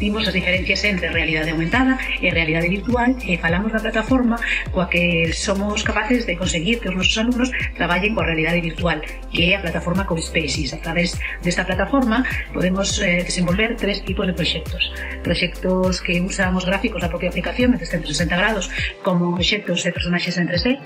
vimos as diferencias entre realidade aumentada e realidade virtual e falamos da plataforma coa que somos capaces de conseguir que os nosos alumnos traballen coa realidade virtual, que é a plataforma CoSpaces. A través desta plataforma podemos eh, desenvolver tres tipos de proxectos. Proxectos que usan os gráficos da propia aplicación de 360 grados como obxectos e personaxes en 3D.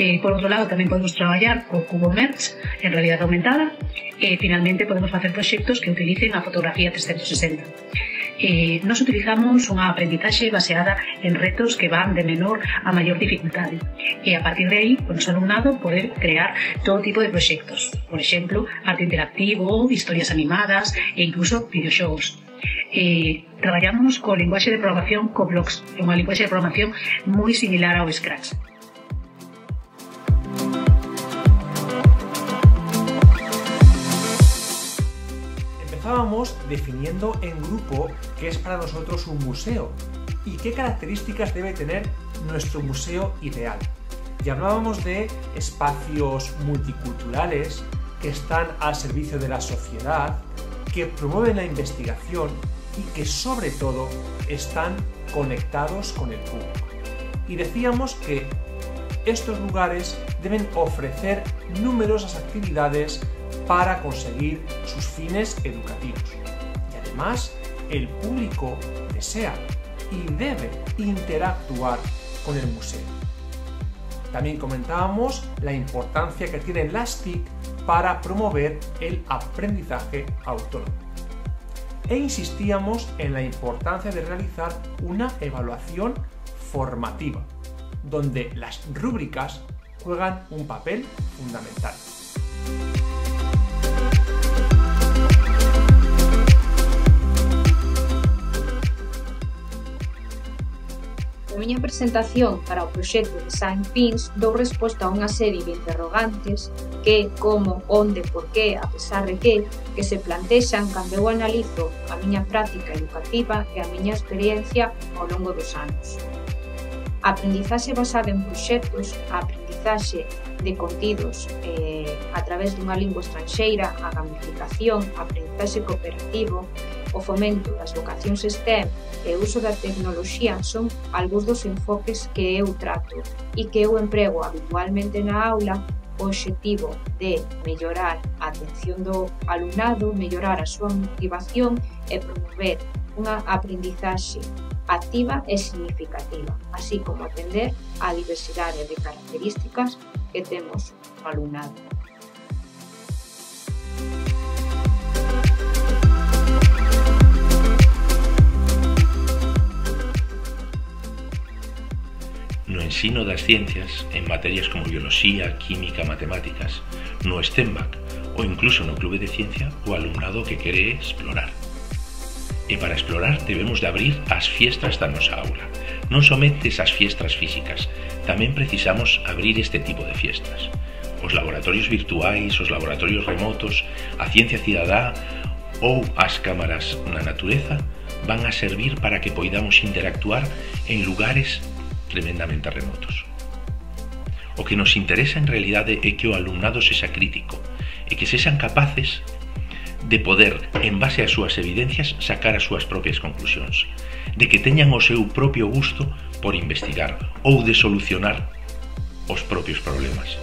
Eh, por outro lado, tamén podemos traballar co Cubo Merge en realidade aumentada e finalmente podemos facer proxectos que utilicen a fotografía 360. Eh, nos utilizamos unha aprendizaxe baseada en retos que van de menor a maior dificultade e a partir de aí, o noso alumnado poder crear todo tipo de proxectos por exemplo, arte interactivo, historias animadas e incluso videoxogos eh, traballamos co linguaxe de programación co blocks, unha linguaxe de programación moi similar ao Scratch Empezábamos definiendo en grupo qué es para nosotros un museo y qué características debe tener nuestro museo ideal. Y hablábamos de espacios multiculturales que están al servicio de la sociedad, que promueven la investigación y que sobre todo están conectados con el público. Y decíamos que estos lugares deben ofrecer numerosas actividades para conseguir sus fines educativos. Y además, el público desea y debe interactuar con el museo. También comentábamos la importancia que tiene las TIC para promover el aprendizaje autónomo. E insistíamos en la importancia de realizar una evaluación formativa, donde las rúbricas juegan un papel fundamental. Na miña presentación para o proxecto Design Pins dou resposta a unha serie de interrogantes que, como, onde, por qué, a pesar de que, que se plantexan cando eu analizo a miña práctica educativa e a miña experiencia ao longo dos anos. A aprendizaxe basada en proxectos, a aprendizaxe de contidos eh, a través dunha lingua estranxeira, a gamificación, a aprendizaxe cooperativo, O fomento das vocacións STEM e o uso da tecnoloxía son algúns dos enfoques que eu trato e que eu emprego habitualmente na aula o obxectivo de mellorar a atención do alumnado, mellorar a súa motivación e promover unha aprendizaxe activa e significativa, así como atender á diversidade de características que temos no alumnado. no ensino das ciencias en materias como bioloxía, química, matemáticas, no STEMBAC ou incluso no clube de ciencia o alumnado que quere explorar. E para explorar debemos de abrir as fiestras da nosa aula. Non somente esas fiestras físicas, tamén precisamos abrir este tipo de fiestras. Os laboratorios virtuais, os laboratorios remotos, a ciencia cidadá ou as cámaras na natureza van a servir para que poidamos interactuar en lugares tremendamente remotos. O que nos interesa en realidade é que o alumnado sexa crítico e que sexan capaces de poder, en base ás súas evidencias, sacar as súas propias conclusións, de que teñan o seu propio gusto por investigar ou de solucionar os propios problemas.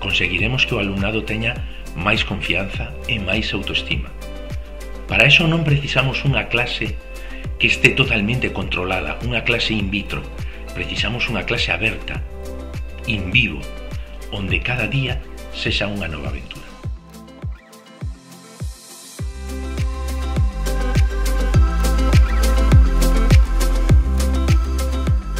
Conseguiremos que o alumnado teña máis confianza e máis autoestima. Para eso non precisamos unha clase que esté totalmente controlada, unha clase in vitro, precisamos unha clase aberta, in vivo, onde cada día sexa unha nova aventura.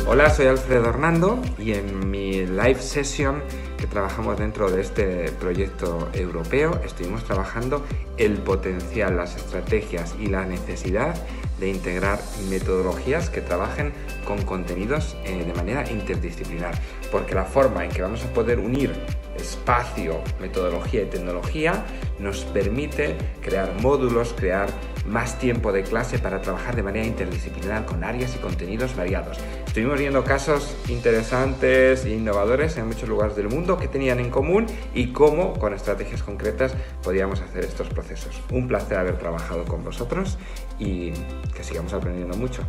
Hola, soy Alfredo Hernando y en mi live session que trabajamos dentro de este proyecto europeo. Estuvimos trabajando el potencial, las estrategias y la necesidad de integrar metodologías que trabajen con contenidos eh, de manera interdisciplinar, porque la forma en que vamos a poder unir espacio, metodología y tecnología nos permite crear módulos, crear más tiempo de clase para trabajar de manera interdisciplinar con áreas y contenidos variados. Estuvimos viendo casos interesantes e innovadores en muchos lugares del mundo que tenían en común y cómo con estrategias concretas podíamos hacer estos procesos. Un placer haber trabajado con vosotros y que sigamos aprendiendo mucho.